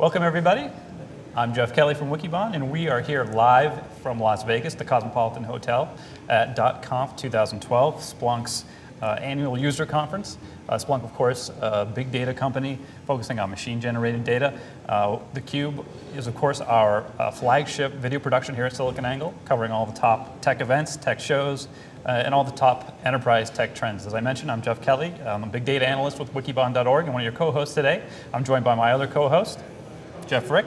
Welcome, everybody. I'm Jeff Kelly from Wikibon, and we are here live from Las Vegas, the Cosmopolitan Hotel at .conf 2012, Splunk's uh, annual user conference. Uh, Splunk, of course, a big data company focusing on machine-generated data. Uh, theCUBE is, of course, our uh, flagship video production here at SiliconANGLE, covering all the top tech events, tech shows, uh, and all the top enterprise tech trends. As I mentioned, I'm Jeff Kelly. I'm a big data analyst with wikibon.org and one of your co-hosts today. I'm joined by my other co-host, Jeff Frick.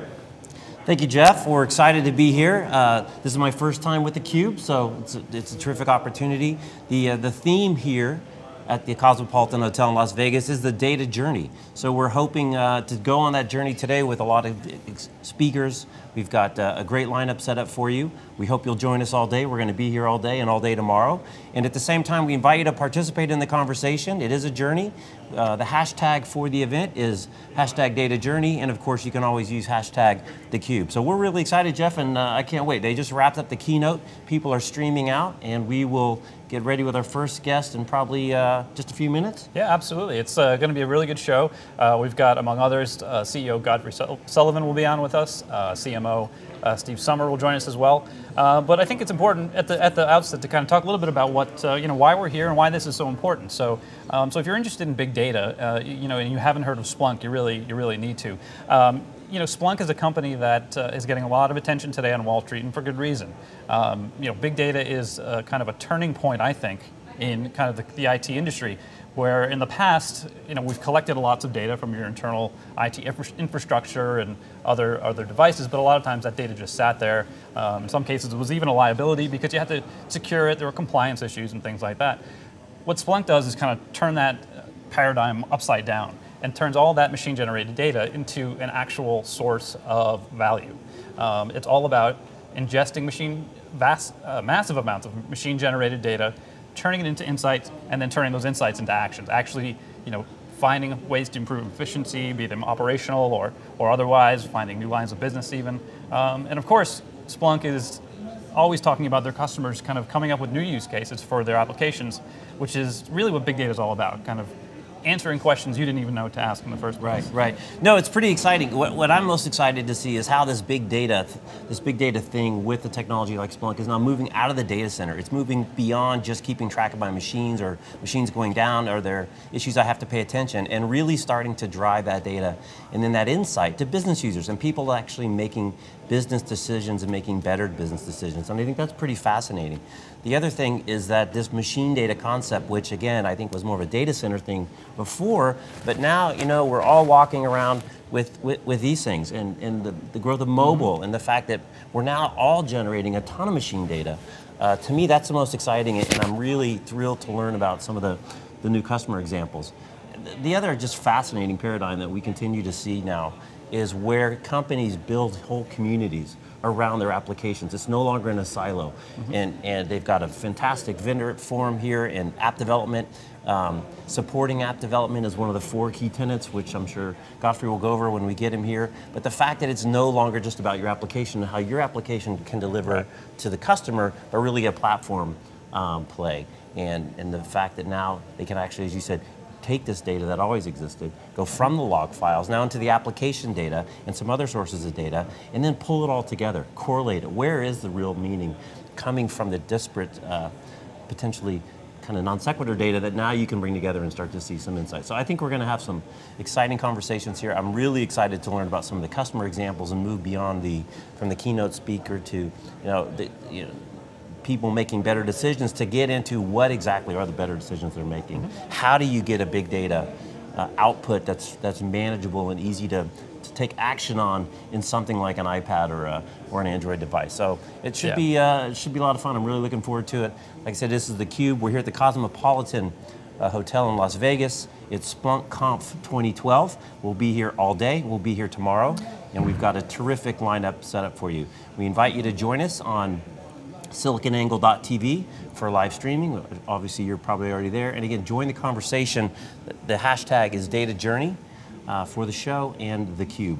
Thank you, Jeff. We're excited to be here. Uh, this is my first time with theCUBE, so it's a, it's a terrific opportunity. The, uh, the theme here at the Cosmopolitan Hotel in Las Vegas is the data journey. So we're hoping uh, to go on that journey today with a lot of speakers. We've got uh, a great lineup set up for you. We hope you'll join us all day. We're going to be here all day and all day tomorrow. And at the same time, we invite you to participate in the conversation. It is a journey. Uh, the hashtag for the event is hashtag data journey. And of course, you can always use hashtag theCUBE. So we're really excited, Jeff, and uh, I can't wait. They just wrapped up the keynote. People are streaming out, and we will get ready with our first guest in probably uh, just a few minutes? Yeah, absolutely. It's uh, going to be a really good show. Uh, we've got, among others, uh, CEO Godfrey Sullivan will be on with us. Uh, CMO uh, Steve Sommer will join us as well. but I think it's important at the at the outset to kind of talk a little bit about what you know why we're here and why this is so important. So, um, so if you're interested in big data, you know, and you haven't heard of Splunk, you really you really need to. Um, you know, Splunk is a company that uh, is getting a lot of attention today on Wall Street, and for good reason. Um, you know, big data is uh, kind of a turning point, I think, in kind of the, the, IT industry, where in the past, you know, we've collected lots of data from your internal IT infra infrastructure and other other devices, but a lot of times that data just sat there. Um, in some cases, it was even a liability because you had to secure it. There were compliance issues and things like that. What Splunk does is kind of turn that paradigm upside down and turns all that machine generated data into an actual source of value. Um, it's all about ingesting machine vast, uh, massive amounts of machine generated data, turning it into insights, and then turning those insights into actions. Actually, you know, finding ways to improve efficiency, be them operational or, or otherwise, finding new lines of business even. Um, and of course, Splunk is always talking about their customers kind of coming up with new use cases for their applications, which is really what big data is all about, kind of answering questions you didn't even know to ask in the first place. Right, right. No, it's pretty exciting. What, what, I'm most excited to see is how this big data, this big data thing with the technology like Splunk is now moving out of the data center. It's moving beyond just keeping track of my machines or machines going down or there issues I have to pay attention and really starting to drive that data and then that insight to business users and people actually making business decisions and making better business decisions. And I think that's pretty fascinating. The other thing is that this machine data concept, which again, I think was more of a data center thing before, but now, you know, we're all walking around with, with, with these things and, and the, the growth of mobile mm -hmm. and the fact that we're now all generating a ton of machine data. Uh, to me, that's the most exciting and I'm really thrilled to learn about some of the, the new customer examples. The other just fascinating paradigm that we continue to see now is where companies build whole communities around their applications. It's no longer in a silo. Mm -hmm. And, and they've got a fantastic vendor forum here in app development. Um, supporting app development is one of the four key tenets, which I'm sure Godfrey will go over when we get him here. But the fact that it's no longer just about your application and how your application can deliver right. to the customer, but really a platform um, play. And, and the fact that now they can actually, as you said, take this data that always existed, go from the log files now into the application data and some other sources of data, and then pull it all together, correlate it. Where is the real meaning coming from the disparate, uh, potentially kind of non sequitur data that now you can bring together and start to see some insights. So I think we're going to have some exciting conversations here. I'm really excited to learn about some of the customer examples and move beyond the from the keynote speaker to you know, the, you know people making better decisions to get into what exactly are the better decisions they're making. Mm -hmm. How do you get a big data uh, output that's, that's manageable and easy to, to take action on in something like an iPad or, a, or an Android device. So it should, yeah. be, uh, it should be a lot of fun. I'm really looking forward to it. Like I said, this is theCUBE. We're here at the Cosmopolitan uh, Hotel in Las Vegas. It's Splunk Conf 2012. We'll be here all day. We'll be here tomorrow. And we've got a terrific lineup set up for you. We invite you to join us on siliconangle.tv for live streaming. Obviously, you're probably already there. And again, join the conversation. The hashtag is Data Journey uh, for the show and theCUBE.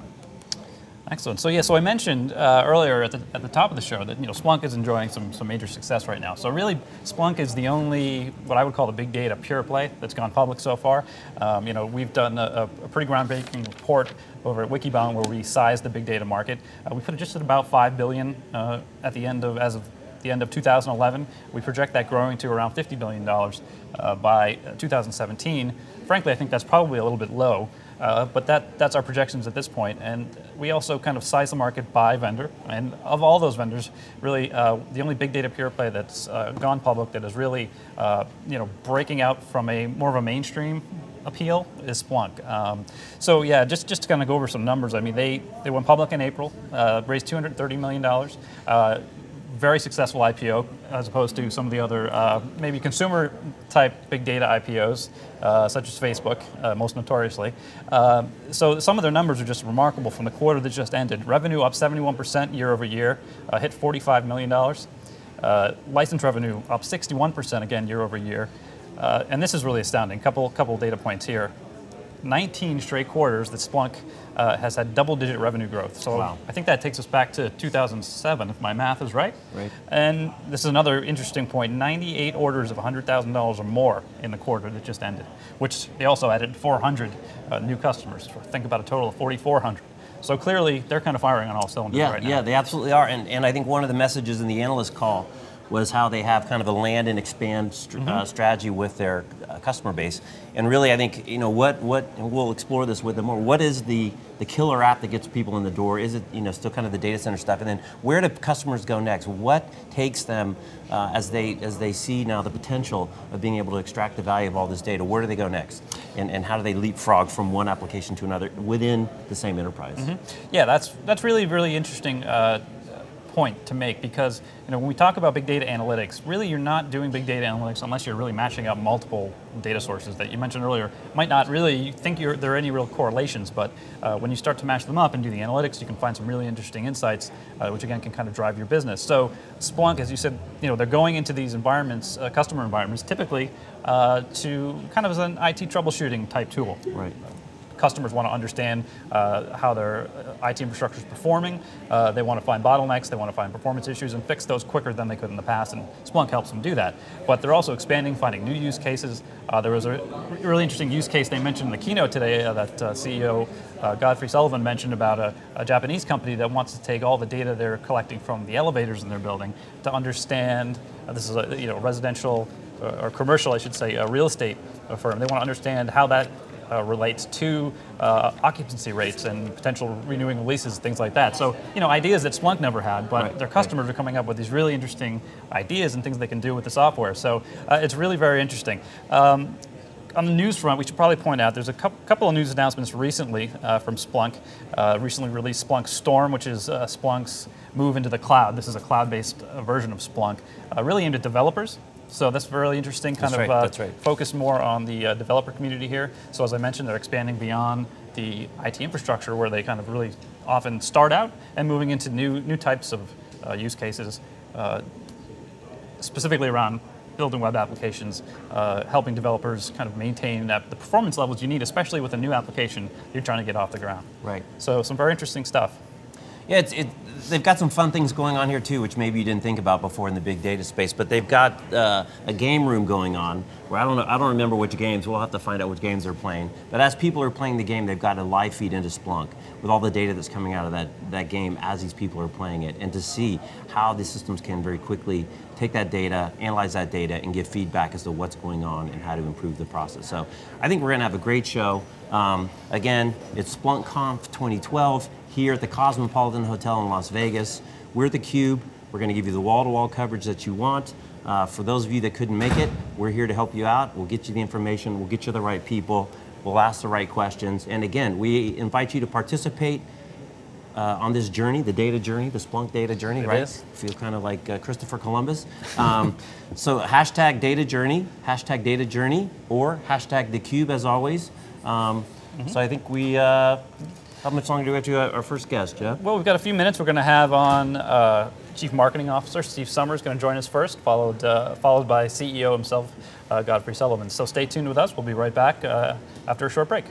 Excellent. So yeah, so I mentioned uh, earlier at the, at the top of the show that you know Splunk is enjoying some, some major success right now. So really, Splunk is the only what I would call the big data pure play that's gone public so far. Um, you know, we've done a, a, pretty groundbreaking report over at Wikibon where we sized the big data market. Uh, we put it just at about five billion uh, at the end of as of the end of 2011. We project that growing to around $50 billion uh, by uh, 2017. Frankly, I think that's probably a little bit low. Uh, but that, that's our projections at this point. And we also kind of size the market by vendor. And of all those vendors, really uh, the only big data pure play that's uh, gone public that is really uh, you know, breaking out from a more of a mainstream appeal is Splunk. Um, so yeah, just, just to kind of go over some numbers, I mean, they, they went public in April, uh, raised $230 million very successful IPO as opposed to some of the other uh, maybe consumer type big data IPOs, uh, such as Facebook, uh, most notoriously. Uh, so some of their numbers are just remarkable from the quarter that just ended. Revenue up 71% year over year, uh, hit $45 million. Uh, license revenue up 61% again year over year. and this is really astounding. Couple couple data points here. 19 straight quarters that Splunk uh, has had double-digit revenue growth. So wow. I think that takes us back to 2007, if my math is right. Right. And this is another interesting point: 98 orders of $100,000 or more in the quarter that just ended, which they also added 400 uh, new customers. Think about a total of 4,400. So clearly, they're kind of firing on all cylinders yeah, right now. Yeah, they absolutely are. And, and I think one of the messages in the analyst call was how they have kind of a land and expand st- mm-hmm. uh, strategy with their uh, customer base. And really, I think you know what what we'll explore this with them more. What is the the killer app that gets people in the door? Is it you know still kind of the data center stuff? And then where do customers go next? What takes them uh, as they as they see now the potential of being able to extract the value of all this data? Where do they go next? And and how do they leapfrog from one application to another within the same enterprise? Mm-hmm. Yeah, that's that's really really interesting uh, point to make because you know when we talk about big data analytics, really you're not doing big data analytics unless you're really matching up multiple data sources that you mentioned earlier. Might not really think there are any real correlations, but uh, when you start to match them up and do the analytics, you can find some really interesting insights, uh, which again can kind of drive your business. So Splunk, as you said, you know they're going into these environments, uh, customer environments, typically uh, to kind of as an IT troubleshooting type tool. Right customers want to understand uh, how their uh, IT infrastructure is performing. Uh, they want to find bottlenecks, they want to find performance issues and fix those quicker than they could in the past, and Splunk helps them do that. But they're also expanding, finding new use cases. Uh, there was a really interesting use case they mentioned in the keynote today uh, that uh, CEO Godfrey Sullivan mentioned about a, a Japanese company that wants to take all the data they're collecting from the elevators in their building to understand, this is a you know, residential or commercial, I should say, a real estate firm. They want to understand how that uh, relates to uh, occupancy rates and potential renewing leases, things like that. So, you know, ideas that Splunk never had, but right. their customers right. are coming up with these really interesting ideas and things they can do with the software. So uh, it's really very interesting. Um, on the news front, we should probably point out there's a couple of news announcements recently uh, from Splunk. Uh, recently released Splunk Storm, which is uh, Splunk's move into the cloud. This is a cloud-based uh, version of Splunk, uh, really aimed at developers. So that's really interesting, kind that's of right, uh, right. focus more on the uh, developer community here. So as I mentioned, they're expanding beyond the IT infrastructure where they kind of really often start out and moving into new, new types of uh, use cases, uh, specifically around building web applications, uh, helping developers kind of maintain that, the performance levels you need, especially with a new application you're trying to get off the ground. Right. So some very interesting stuff. Yeah, it's, it, they've got some fun things going on here too, which maybe you didn't think about before in the big data space. But they've got uh, a game room going on where I don't know, I don't remember which games. We'll have to find out which games they're playing. But as people are playing the game, they've got a live feed into Splunk with all the data that's coming out of that that game as these people are playing it, and to see how the systems can very quickly take that data, analyze that data, and give feedback as to what's going on and how to improve the process. So I think we're going to have a great show. Um, again, it's SplunkConf 2012 here at the Cosmopolitan Hotel in Las Vegas. We're the Cube. We're going to give you the wall-to-wall coverage that you want. Uh, for those of you that couldn't make it, we're here to help you out. We'll get you the information. We'll get you the right people. We'll ask the right questions. And again, we invite you to participate uh, on this journey, the data journey, the Splunk data journey, it right? Is. Feel kind of like uh, Christopher Columbus. Um, so hashtag data journey, hashtag data journey, or hashtag the cube as always. Um, mm-hmm. So I think we uh, how much longer do we have to our first guest, Jeff? Well, we've got a few minutes. We're going to have on uh, Chief Marketing Officer Steve Sommer's going to join us first, followed uh, followed by CEO himself, uh, Godfrey Sullivan. So stay tuned with us. We'll be right back uh, after a short break.